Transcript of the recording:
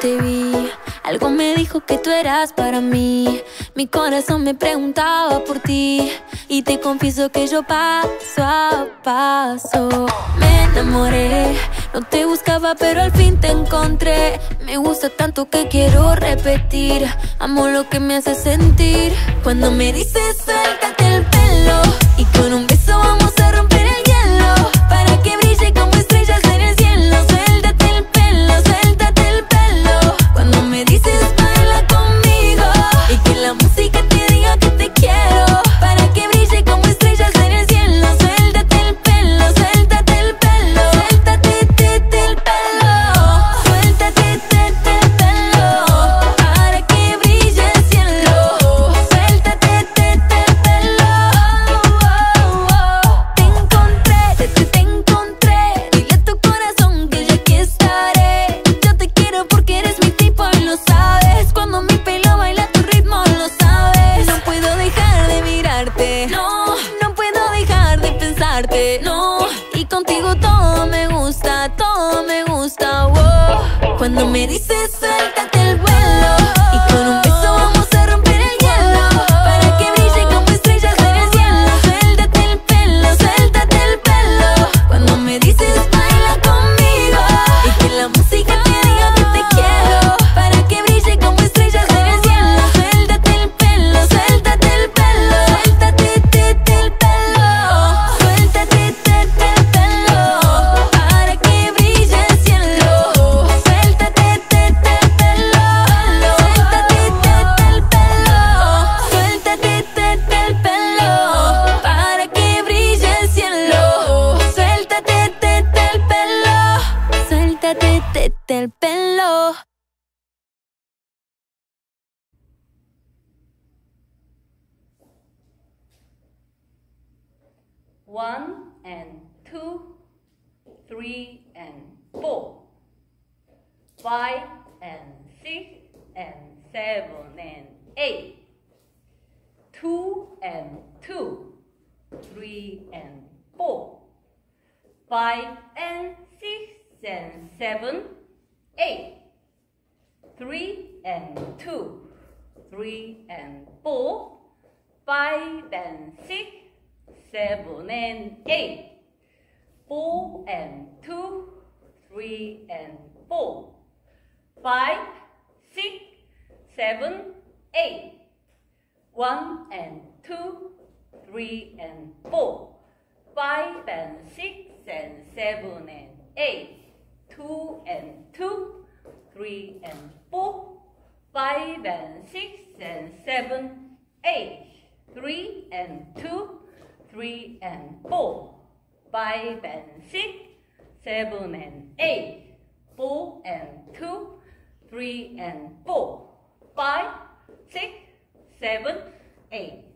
te vi, algo me dijo que tú eras para mí. Mi corazón me preguntaba por ti y te confieso que yo paso a paso me enamoré. No te buscaba, pero al fin te encontré. Me gusta tanto que quiero repetir. Amo lo que me hace sentir. Cuando me dices suéltate el pelo y con un todo me gusta, todo me gusta. wow. Cuando me dices suéltate el pelo. One and two, three and four, five and six and seven and eight, two and two, three and four, five and six and seven, eight, three and two, three and four, five and six, seven and eight, four and two, three and four, five, six, seven, eight, one and two, three and four, five and six and seven and eight, two and two, three and four, five and six and seven, eight, three and two, three and four, five and six, seven and eight, four and two, three and four, five, six, seven, eight.